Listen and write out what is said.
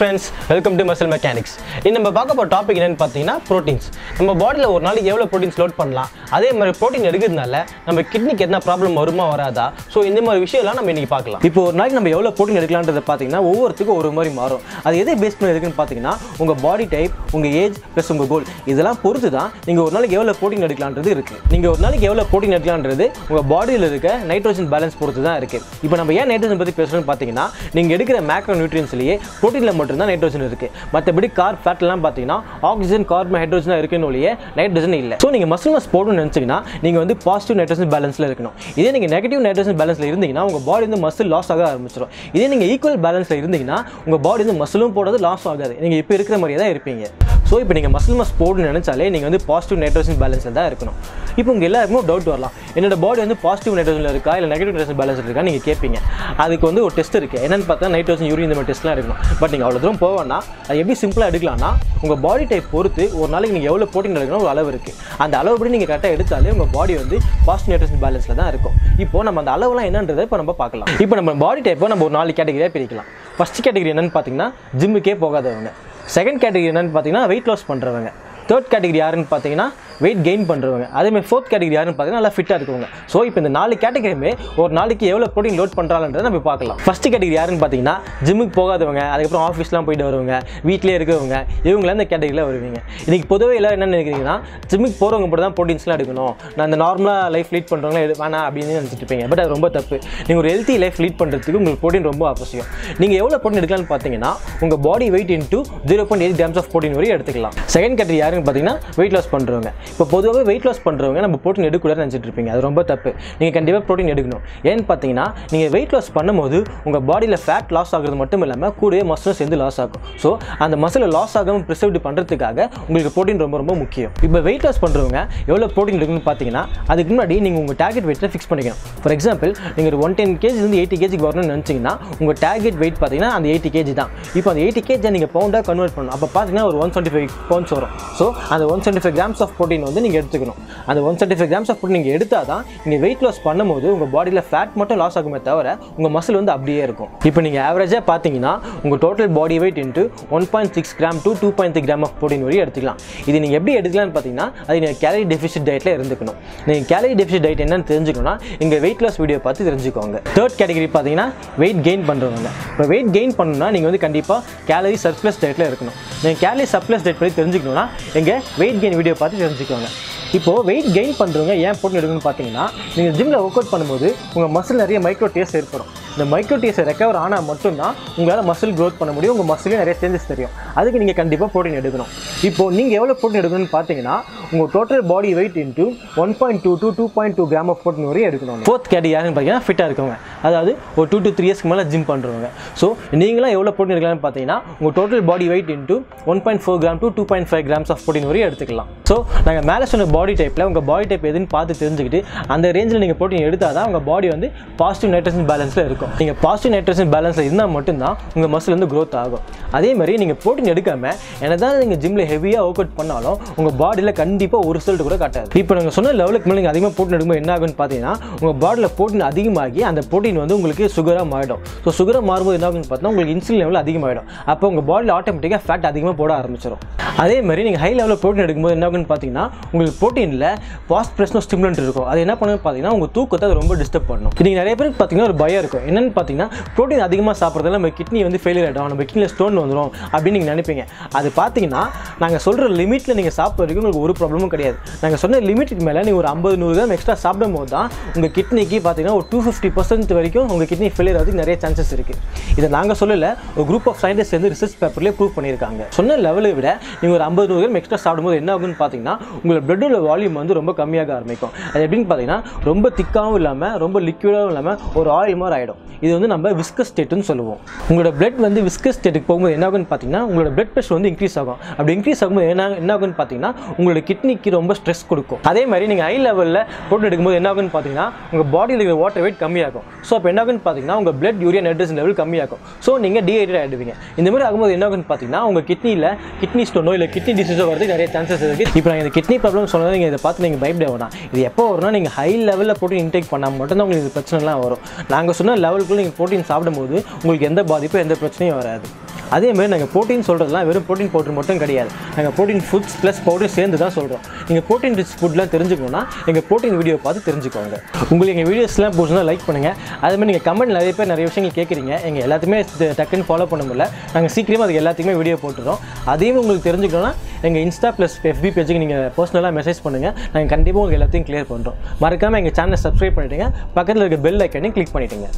Friends welcome to muscle mechanics இன்னும் நம்ம பார்க்க போகிற டாபிக் என்னன்னு பார்த்தீங்கன்னா ப்ரோட்டீன்ஸ் நம்ம பாடியில் ஒரு நாளைக்கு எவ்வளோ ப்ரோட்டீன்ஸ் லோட் பண்ணலாம்? அதே மாதிரி ப்ரோட்டீன் எடுக்கிறதுனால நம்ம கிட்னிக்கு என்ன ப்ராப்ளம் வருமா வராதா? ஸோ இந்த மாதிரி விஷயம்லாம் நம்ம இன்னைக்கு பார்க்கலாம். இப்போ ஒரு நாளைக்கு நம்ம எவ்வளோ ப்ரோட்டீன் எடுக்கலான்றது பார்த்தீங்கன்னா ஒவ்வொருத்துக்கும் ஒரு மாதிரி மாறும். அது எதை பேஸ் பண்ணி இருக்குன்னு பார்த்தீங்கன்னா உங்கள் பாடி டைப் உங்கள் ஏஜ் ப்ளஸ் உங்கள் கோல் இதெல்லாம் பொறுத்து தான் நீங்கள் ஒரு நாளைக்கு எவ்வளோ ப்ரோட்டீன் எடுக்கலான்றது இருக்குது நீங்கள் ஒரு நாளைக்கு எவ்வளோ ப்ரோட்டீன் எடுக்கலான்றது உங்கள் பாடியில் இருக்க நைட்ரோஜன் பேலன்ஸ் பொறுத்து தான் இருக்குது இப்போ நம்ம ஏன் நைட்ரோஜன் பற்றி பேசுகிறோம்னு பார்த்தீங்கன்னா நீங்கள் எடுக்கிற மேக்ரோ நியூட்ரியன்ஸ்லேயே ப்ரோட்டீனில் மட்டும் மட்டும்தான் நைட்ரோஜன் இருக்குது மற்றபடி கார் ஃபேட்லாம் பார்த்தீங்கன்னா ஆக்சிஜன் கார்பன் ஹைட்ரோஜன் இருக்குன்னு ஒழிய நைட்ரோஜன் இல்லை. ஸோ நீங்கள் மசில் மஸ் போடணும்னு நினச்சிங்கன்னா நீங்கள் வந்து பாசிட்டிவ் நைட்ரோஜன் பேலன்ஸில் இருக்கணும். இதே நீங்கள் நெகட்டிவ் நைட்ரோஜன் பேலன்ஸில் இருந்தீங்கன்னா உங்கள் பாடி வந்து மசில் லாஸ் ஆக ஆரம்பிச்சிடும் இதே நீங்கள் ஈக்குவல் பேலன்ஸில் இருந்தீங்கன்னா உங்கள் பாடி வந்து மசிலும் போடுறது லாஸ் ஆகாது. நீங்கள் இப்போ இருக்கிற மாதிரியே தான் இருப்பீங்க. ஸோ இப்போ நீங்கள் மசில் மஸ் போடணும்னு நினச்சாலே நீங்கள் வந்து பாசிட்டிவ் நைட்ரோஜன் பேலன்ஸில் தான் இருக்கணும். இப்போ உங்கள் எல்லாருக்கும் டவுட் வரலாம். என்னோட பாடி வந்து பாசிட்டிவ் நைட்ரோஜனில் இருக்கா? இல்லை நெகட்டிவ் நைட்ரோஜன் பேலன்ஸ் இருக்கா? நீங்கள் கேட்பீங்க அதுக்கு வந்து ஒரு டெஸ்ட் இருக்குது என்னென்னு பார்த்தா நைட்ரோஜன் யூரின் இந்த மாதிரி டெஸ்ட்லாம் எடுக்கணும் பட் நீங்கள் அவ்வளோ தூரம் போவேன்னா அது எப்படி சிம்பிளாக எடுக்கலாம்னா உங்கள் பாடி டைப் பொறுத்து ஒரு நாளைக்கு நீங்கள் எவ்வளோ போட்டிங் எடுக்கணும் ஒரு அளவு இருக்குது அந்த அளவுபடி நீங்கள் கரெக்டாக எடுத்தாலே உங்கள் பாடி வந்து பாசிட்டிவ் நைட்ரோஜன் பேலன்ஸில் தான் இருக்கும். இப்போ நம்ம அந்த அளவுலாம் என்னன்றதை இப்போ நம்ம பார்க்கலாம். இப்போ நம்ம பாடி டைப்பை நம்ம ஒரு நாலு கேட்டகரியாக பிரிக்கலாம். ஃபஸ்ட் கேட்டகரி என்னென்னு பார்த்தீங்கன்னா ஜிம்முக்கே போகாதவங்க. செகண்ட் கேட்டகரி என்னன்னு பார்த்தீங்கன்னா வெயிட் லாஸ் பண்ணுறவங்க தேர்ட் கேட்டகரி யாருன்னு பார்த்தீங்கன்னா வெயிட் கெயின் பண்ணுறவங்க அதேமாதிரி ஃபோர்த் கேட்டகரி யாருன்னு பார்த்தீங்கன்னா நல்லா ஃபிட்டாக இருக்கவங்க. ஸோ இப்போ இந்த நாலு கேட்டகரியுமே ஒரு நாளைக்கு எவ்வளோ ப்ரோட்டீன் லோட் பண்ணுறாங்கன்றதை நம்ம பார்க்கலாம். ஃபஸ்ட் கேட்டகரி யாருன்னு பார்த்தீங்கன்னா ஜிம்முக்கு போகாதவங்க அதுக்கப்புறம் ஆஃபீஸ்லாம் போயிட்டு வருவங்க வீட்டிலே இருக்கிறவங்க இவங்களாம் இந்த கேட்டகரியில் வருவீங்க. இன்றைக்கி பொதுவாக எல்லாம் என்ன நினைக்கிறீங்கன்னா ஜிம்முக்கு போகிறவங்க மட்டும் தான் ப்ரோட்டீன்ஸ்லாம் எடுக்கணும். நான் இந்த நார்மலாக லைஃப் லீட் பண்ணுறவங்களே எது வேணாம் அப்படின்னு நினச்சிட்டு இருப்பீங்க. பட் அது ரொம்ப தப்பு. நீங்கள் ஒரு ஹெல்த்தி லைஃப் லீட் பண்ணுறதுக்கு உங்களுக்கு ப்ரோட்டீன் ரொம்ப அவசியம். நீங்கள் எவ்வளோ ப்ரோட்டீன் எடுக்கலாம்னு பார்த்தீங்கன்னா உங்கள் body weight into zero point eight grams of protein வரையும் எடுத்துக்கலாம். செகண்ட் கேட்டகரி யாருன்னு பார்த்தீங்கன்னா வெயிட் லாஸ் பண்ணுறவங்க இப்போ பொதுவாகவே வெயிட் லாஸ் பண்ணுறவங்க நம்ம ப்ரோட்டீன் எடுக்கக்கூடாதுன்னு நினச்சிட்டு இருப்பீங்க. அது ரொம்ப தப்பு. நீங்கள் கண்டிப்பாக ப்ரோட்டீன் எடுக்கணும். ஏன்னு பார்த்தீங்கன்னா நீங்கள் வெயிட் லாஸ் பண்ணும்போது உங்கள் பாடியில் ஃபேட் லாஸ் ஆகிறது மட்டும் இல்லாமல் கூடவே மசிலும் சேர்ந்து லாஸ் ஆகும். ஸோ அந்த மசில் லாஸ் ஆகாமல் ப்ரிசர்வ் பண்ணுறதுக்காக உங்களுக்கு ப்ரோட்டீன் ரொம்ப ரொம்ப முக்கியம். இப்போ வெயிட் லாஸ் பண்ணுறவங்க எவ்வளோ ப்ரோட்டீன் எடுக்கணும்னு பார்த்தீங்கன்னா அதுக்கு முன்னாடி நீங்கள் உங்கள் டார்கெட் வெயிட்டை ஃபிக்ஸ் பண்ணிக்கணும். ஃபார் எக்ஸாம்பிள் நீங்கள் ஒரு ஒன் டென் கேஜிலேருந்து எயிட்டி கேஜிக்கு வரணும்னு நினச்சிங்கன்னா உங்கள் டார்கெட் வெயிட் பார்த்தீங்கன்னா அந்த எயிட்டி கேஜி தான். இப்போ அந்த எயிட்டி கேஜி நீங்கள் பவுண்டாக கன்வெர்ட் பண்ணணும். அப்போ பார்த்தீங்கன்னா ஒரு ஒன் செவன்ட்டி ஃபைவ் பவுண்ட்ஸ் வரும். ஸோ அந்த one seventy five grams of protein வந்து நீங்கள் எடுத்துக்கணும். அந்த one twenty five grams of protein நீங்கள் எடுத்தால் தான் நீங்கள் வெயிட் லாஸ் பண்ணும்போது உங்கள் பாடியில் ஃபேட் மட்டும் லாஸ் ஆகுமே தவிர உங்கள் மசில் வந்து அப்படியே இருக்கும். இப்போ நீங்கள் ஆவரேஜாக பார்த்தீங்கன்னா உங்கள் total body weight into one point six gram to two point three gram of protein வரையும் எடுத்துக்கலாம். இது நீங்கள் எப்படி எடுக்கலாம்னு பார்த்தீங்கன்னா அது நீங்கள் கேலரி டெஃபிசிட் டயட்டில் இருந்துக்கணும். நீங்கள் கேலரி டெஃபிசிட் டயட் என்னன்னு தெரிஞ்சுக்கணும்னா எங்கள் வெயிட் லாஸ் வீடியோ பார்த்து தெரிஞ்சுக்கோங்க. தேர்ட் கேட்டகரி பார்த்தீங்கன்னா வெயிட் கெயின் பண்ணுறவங்க இப்போ வெயிட் கெயின் பண்ணணும்னா நீங்கள் வந்து கண்டிப்பாக கேலரி சர்ப்ளஸ் டயட்டில் இருக்கணும். நீங்கள் கேலரி சர்ப்ளஸ் டயட் பற்றி தெரிஞ்சுக்கணும்னா எங்கள் வெயிட் கெயின் வீடியோ பார்த்து எடுத்துக்கோங்க. இப்போது வெயிட் கெயின் பண்ணுறவங்க ஏன் போட்டு எடுக்கணும்னு பார்த்தீங்கன்னா நீங்கள் ஜிம்மில் ஒர்க் அவுட் பண்ணும்போது உங்கள் மசில் நிறைய மைக்ரோட்டியஸ் ஏற்படும். இந்த மைக்ரோட்டியஸை ரெக்கவர் ஆனால் மட்டும்தான் உங்களால் மசில் க்ரோத் பண்ண முடியும் உங்கள் மசிலே நிறைய சேஞ்சஸ் தெரியும். அதுக்கு நீங்கள் கண்டிப்பாக ப்ரோட்டீன் எடுக்கணும். இப்போது நீங்கள் எவ்வளோ ப்ரோட்டீன் எடுக்கணும்னு பார்த்தீங்கன்னா உங்கள் total body weight into one point two to two point two gram of protein வரையும் எடுக்கணும் ஃபோர்த் கேட்டகரி யாருன்னு பார்த்தீங்கன்னா ஃபிட்டாக இருக்கவங்க. அதாவது ஒரு டூ டு த்ரீ இயர்ஸ்க்கு மேலே ஜிம் பண்ணுறவங்க ஸோ நீங்களாம் எவ்வளோ ப்ரோட்டீன் எடுக்கலாம்னு பார்த்தீங்கன்னா உங்கள் total body weight into one point four gram to two point five grams of protein வரையும் எடுத்துக்கலாம். ஸோ நாங்கள் மேலே சொன்ன பாடி டைப்பில் உங்கள் பாடி டைப் எதுன்னு பார்த்து தெரிஞ்சுக்கிட்டு அந்த ரேஞ்சில் நீங்கள் ப்ரோட்டீன் எடுத்தால் தான் உங்கள் பாடி வந்து பாசிட்டிவ் நைட்ரஜன் பேலன்ஸில் இருக்கும். நீங்கள் பாசிட்டிவ் நைட்ரஜன் பேலன்ஸில் இருந்தால் மட்டும்தான் உங்கள் மசில் வந்து க்ரோத் ஆகும். அதே மாதிரி நீங்கள் ப்ரோட்டீன் எடுக்காமல் என்ன தான் நீங்கள் ஜிம்மில் ஹெவியாக ஒர்க் அவுட் பண்ணாலும் உங்கள் பாடியில் கண்டிப்பாக ஒரு ரிசல்ட் கூட காட்டாது. இப்போ நாங்கள் சொன்ன லெவலுக்கு மேலே நீங்கள் அதிகமாக போட்டு எடுக்கும்போது என்ன ஆகும்னு பார்த்தீங்கன்னா உங்கள் பாடியில் ப்ரோட்டீன் அதிகமாகி அந்த ப்ரோட்டீன் வந்து உங்களுக்கு சுகராக மாறிடும். ஸோ சுகராக மாறும்போது என்ன ஆகுன்னு பார்த்தீங்கன்னா உங்களுக்கு இன்சுலின் லெவல் அதிகமாகிடும் அப்போ உங்கள் பாடியில் ஆட்டோமேட்டிக்காக ஃபேட் அதிகமாக போட ஆரம்பிச்சிடும் அதே மாதிரி நீங்கள் ஹை லெவலில் ப்ரோட்டீன் எடுக்கும்போது என்ன ஆகுன்னு பார்த்தீங்கன்னா உங்களுக்கு ப்ரோட்டீனில் பாஸ்ட் பிரஸ்னோ ஸ்டிமுலண்ட் இருக்கும். அது என்ன பண்ணுன்னு பார்த்தீங்கன்னா உங்கள் தூக்கத்தை அது ரொம்ப டிஸ்டர்ப் பண்ணும். நீங்கள் நிறைய பேருக்கு பார்த்தீங்கன்னா ஒரு பயம் இருக்கும். என்னென்னு பார்த்தீங்கன்னா ப்ரோட்டீன் அதிகமாக சாப்பிட்றதுல நம்ம கிட்னி வந்து ஃபெயிலியர் ஆகிடும் நம்ம கிட்னியில் ஸ்டோன் வந்துடும் அப்படின்னு நீங்கள் நினைப்பீங்க. அது பார்த்தீங்கன்னா நாங்கள் சொல்கிற லிமிட்டில் நீங்கள் சாப்பிட்ற வரைக்கும் உங்களுக்கு ஒரு ப்ராப்ளமும் கிடையாது. நாங்கள் சொன்ன லிமிட்டுக்கு மேலே நீங்கள் ஒரு ஐம்பது நூறு கிராம் எக்ஸ்ட்ரா சாப்பிடும் போது தான் உங்கள் கிட்னிக்கு பார்த்தீங்கன்னா ஒரு டூ ஃபிஃப்டி பர்சன்ட் வரைக்கும் உங்கள் கிட்னி ஃபெயிலியர் ஆகிறதுக்கு நிறைய சான்சஸ் இருக்குது இதை நாங்கள் சொல்லலை ஒரு குரூப் ஆஃப் சயின்டிஸ்ட் வந்து ரிசர்ச் பேப்பர்லேயே ப்ரூவ் பண்ணியிருக்காங்க. சொன்ன லெவலை விட நீங்கள் ஒரு ஐம்பது நூறு கிராம் எக்ஸ்ட்ரா சாப்பிடும்போது என்ன ஆகுன்னு பார்த்தீங்கன்னா உங்களோட பிளட்டோட வால்யூம் வந்து ரொம்ப கம்மியாக ஆரம்பிக்கும். அது எப்படின்னு பார்த்தீங்கன்னா ரொம்ப திக்காகவும் இல்லாமல் ரொம்ப லிக்விடாகவும் இல்லாமல் ஒரு ஆயில் மாதிரி ஆகிடும் இது வந்து நம்ம விஸ்கஸ் ஸ்டேட்டுன்னு சொல்லுவோம். உங்களோட பிளட் வந்து விஸ்கஸ் ஸ்டேட்டுக்கு போகும்போது என்ன ஆகுன்னு பார்த்தீங்கன்னா உங்களோட பிளட் ப்ரெஷர் வந்து இன்க்ரீஸ் ஆகும். அப்படி இன்க்ரீஸ் ஆகும்போது என்ன என்ன ஆகும்னு பார்த்தீங்கன்னா உங்களோட கிட்னிக்கு ரொம்ப ஸ்ட்ரெஸ் கொடுக்கும். அதே மாதிரி நீங்கள் ஹை லெவலில் ப்ரோட்டீன் எடுக்கும்போது என்ன ஆகும்னு பார்த்தீங்கன்னா உங்கள் பாடியில் இருக்கிற வாட்டர் வெயிட் கம்மியாகும். ஸோ அப்போ என்ன ஆகும்னு பார்த்தீங்கன்னா உங்கள் பிளட் யூரியா நைட்ரஜன் லெவல் கம்மியாகும். ஸோ நீங்கள் டீஹைட்ரேட் ஆகிடுவீங்க இந்த மாதிரி ஆகும்போது என்ன ஆகும்னு பார்த்தீங்கன்னா உங்கள் கிட்னியில் கிட்னி ஸ்டோனோ இல்லை கிட்னி டிசீஸோ வரதுக்கு நிறைய சான்சஸ் இருக்குது இப்போ நான் இந்த கிட்னி ப்ராப்ளம் சொன்னது நீங்கள் இதை பார்த்து நீங்கள் பயப்பட வேணாம். இது எப்போ வரும்னா நீங்கள் ஹை லெவலில் ப்ரோட்டீன் இன்டேக் பண்ணால் மட்டும்தான் உங்களுக்கு இது பிரச்சனைலாம் வரும். நாங்கள் சொன்ன லெவலுக்குள்ளே நீங்கள் ப்ரோட்டீன் சாப்பிடும்போது உங்களுக்கு எந்த பாதிப்பும் எந்த பிரச்சனையும் வராது. அதே மாதிரி நாங்கள் ப்ரோட்டீன் சொல்கிறதுலாம் வெறும் ப்ரோட்டீன் பவுடர் மட்டும் கிடையாது. நாங்கள் ப்ரோட்டீன் ஃபுட்ஸ் ப்ளஸ் பவுடர் சேர்ந்து தான் சொல்கிறோம் நீங்கள் ப்ரோட்டீன் ரிச் ஃபுட்லாம் தெரிஞ்சுக்கணும்னா எங்கள் ப்ரோட்டீன் வீடியோ பார்த்து தெரிஞ்சுக்கோங்க. உங்களுக்கு எங்கள் வீடியோஸ்லாம் பிடிச்சிருந்தா லைக் பண்ணுங்கள் அதேமாதிரி நீங்கள் கமெண்ட் நிறைய பேர் நிறைய விஷயங்கள் கேட்குறீங்க எங்கள் எல்லாத்தையுமே ட- டக்குன்னு ஃபாலோ பண்ண முடியல. நாங்கள் சீக்கிரமாக அதுக்கு எல்லாத்துக்குமே வீடியோ போட்டுறோம் அதையும் உங்களுக்கு தெரிஞ்சுக்கணும்னா எங்கள் இன்ஸ்டா ப்ளஸ் எஃபி பேஜுக்கு நீங்கள் பர்சனலாக மெசேஜ் பண்ணுங்கள் நாங்கள் கண்டிப்பாக உங்களுக்கு எல்லாத்தையும் கிளியர் பண்ணுறோம் மறக்காமல் எங்கள் சேனலை சப்ஸ்கிரைப் பண்ணிவிடுங்க பக்கத்தில் இருக்க பெல் ஐக்கனையும் கிளிக் பண்ணிவிடுங்க